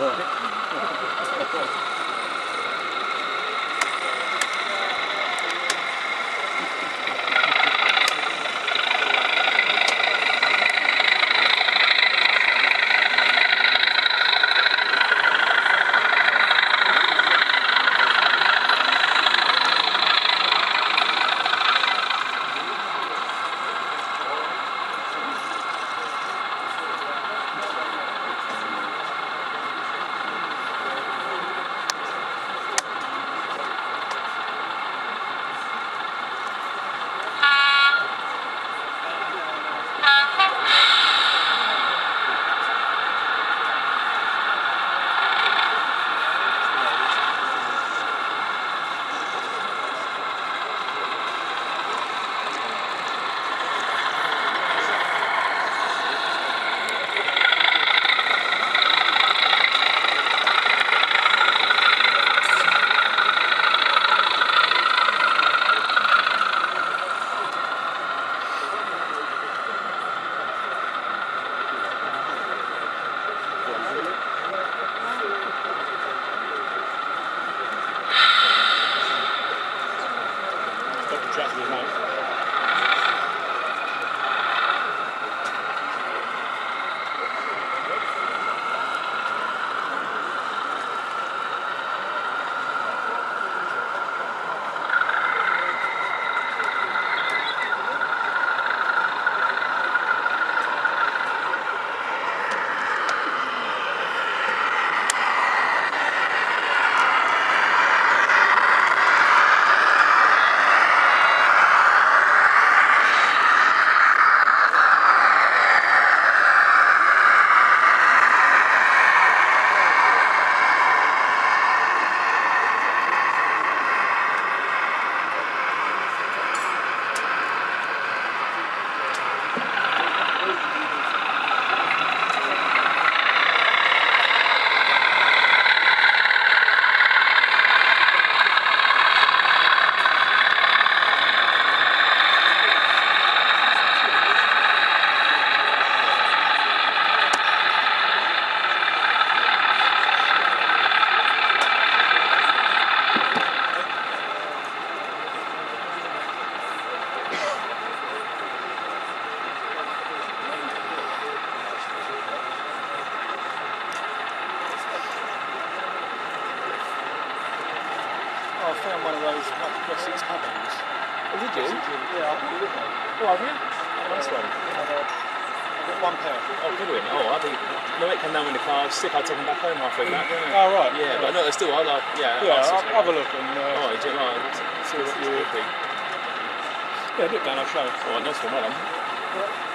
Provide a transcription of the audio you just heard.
Yeah. track with his mouth. I found one of those like. Oh, did you? Yeah, I've got it. Oh, have you? Nice one. I've, got one pair. Oh, brilliant. Oh, I'd be. My mate came down in the car, slip, I'd take him back home halfway back, didn't I? Oh, right. Yeah, but no, they're still, I like, yeah. Yeah, I'll I'll have a look and uh, Oh, you do, right. see what you. Be. Yeah, look down, I'll show you. Oh, nice one, well done.